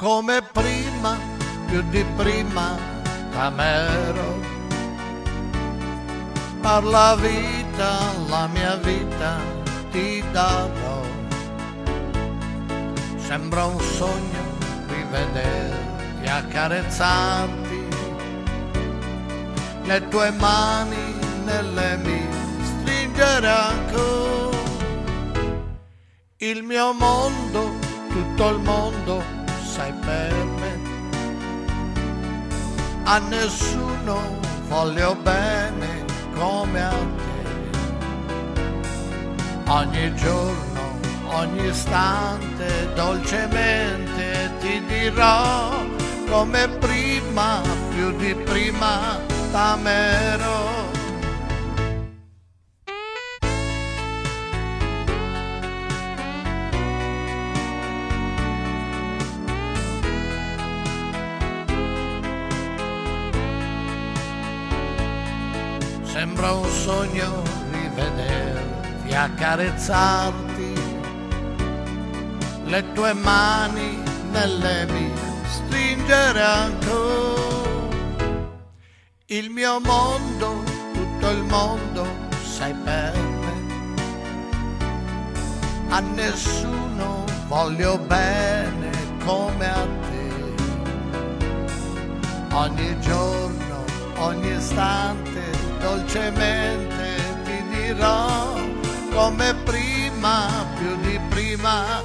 come prima, più di prima t'amerò. Per la vita, la mia vita ti darò. Sembra un sogno rivederti, accarezzarti, le tue mani nelle mie, stringere ancora il mio mondo, tutto il mondo, sai per me. A nessuno voglio bene come a te. Ogni giorno, ogni istante, dolcemente ti dirò come prima, più di prima, t'amerò. Sembra un sogno rivederti, accarezzarti, le tue mani nelle mie, stringere ancora il mio mondo, tutto il mondo, sei per me. A nessuno voglio bene come a te. Ogni giorno, ogni istante, dolcemente ti dirò come prima, più di prima.